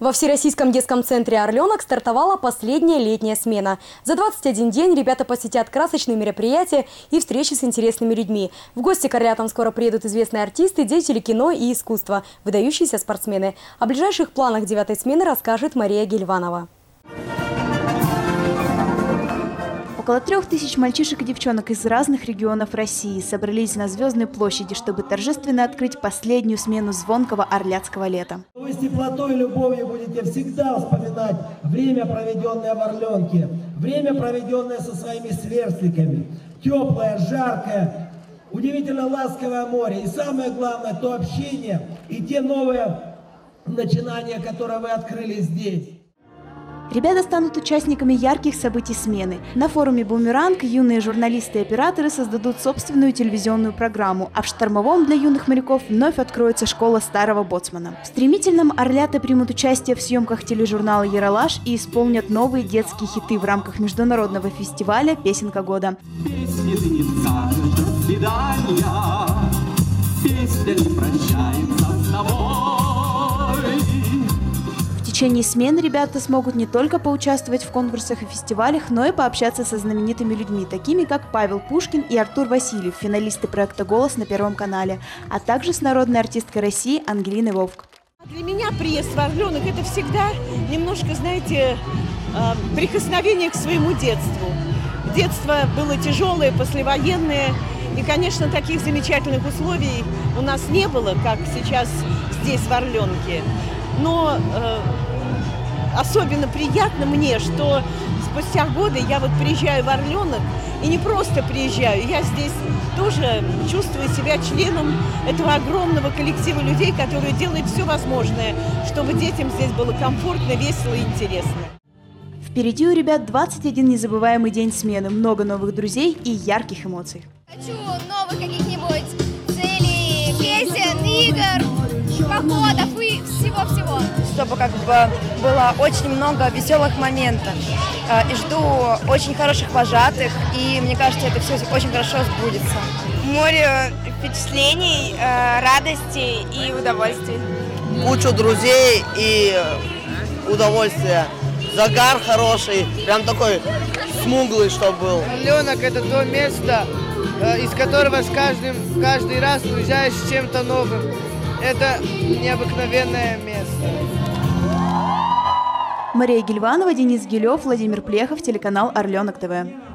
Во Всероссийском детском центре «Орленок» стартовала последняя летняя смена. За 21 день ребята посетят красочные мероприятия и встречи с интересными людьми. В гости к орлятам скоро приедут известные артисты, деятели кино и искусства, выдающиеся спортсмены. О ближайших планах девятой смены расскажет Мария Гельванова. Около трех тысяч мальчишек и девчонок из разных регионов России собрались на Звездной площади, чтобы торжественно открыть последнюю смену звонкого орляцкого лета. Вы с теплотой и любовью будете всегда вспоминать время, проведенное в Орленке, время, проведенное со своими сверстниками. Теплое, жаркое, удивительно ласковое море. И самое главное, то общение и те новые начинания, которые вы открыли здесь. Ребята станут участниками ярких событий смены. На форуме «Бумеранг» юные журналисты и операторы создадут собственную телевизионную программу, а в «Штормовом» для юных моряков вновь откроется школа старого боцмана. В стремительном «Орлята» примут участие в съемках тележурнала «Яралаш» и исполнят новые детские хиты в рамках международного фестиваля «Песенка года». Песни течение смен ребята смогут не только поучаствовать в конкурсах и фестивалях, но и пообщаться со знаменитыми людьми, такими как Павел Пушкин и Артур Васильев, финалисты проекта «Голос» на Первом канале, а также с народной артисткой России Ангелиной Вовк. Для меня приезд в Орленок – это всегда немножко, знаете, а, прикосновение к своему детству. Детство было тяжелое, послевоенное, и, конечно, таких замечательных условий у нас не было, как сейчас здесь, в Орленке. Но э, особенно приятно мне, что спустя годы я вот приезжаю в Орленок, и не просто приезжаю, я здесь тоже чувствую себя членом этого огромного коллектива людей, которые делают все возможное, чтобы детям здесь было комфортно, весело и интересно. Впереди у ребят 21 незабываемый день смены, много новых друзей и ярких эмоций. Хочу новых каких-нибудь целей, песен, игр, походов и всего-всего. Чтобы как бы было очень много веселых моментов. Э, и жду очень хороших вожатых, и мне кажется, это все очень хорошо сбудется. Море впечатлений, э, радости и удовольствий. Кучу друзей и удовольствия. Загар хороший, прям такой смуглый, чтобы был. Ленок – это то место, э, из которого с каждым, каждый раз уезжаешь с чем-то новым. Это необыкновенное место. Мария Гельванова, Денис Гилев, Владимир Плехов, телеканал «Орленок ТВ».